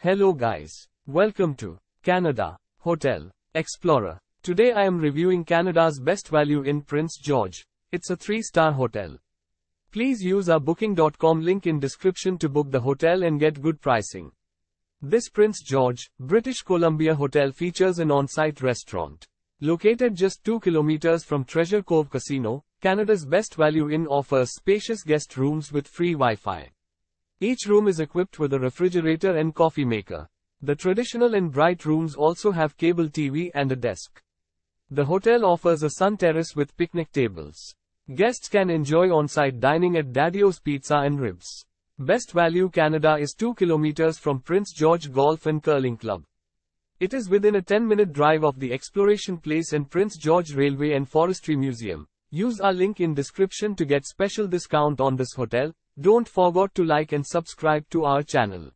Hello guys. Welcome to Canada Hotel Explorer. Today I am reviewing Canada's best value Inn Prince George. It's a 3-star hotel. Please use our booking.com link in description to book the hotel and get good pricing. This Prince George, British Columbia hotel features an on-site restaurant. Located just 2 kilometers from Treasure Cove Casino, Canada's best value inn offers spacious guest rooms with free Wi-Fi. Each room is equipped with a refrigerator and coffee maker. The traditional and bright rooms also have cable TV and a desk. The hotel offers a sun terrace with picnic tables. Guests can enjoy on-site dining at Daddy-O's Pizza and Ribs. Best Value Canada is 2 kilometers from Prince George Golf and Curling Club. It is within a 10-minute drive of the Exploration Place and Prince George Railway and Forestry Museum. Use our link in description to get special discount on this hotel. Don't forget to like and subscribe to our channel.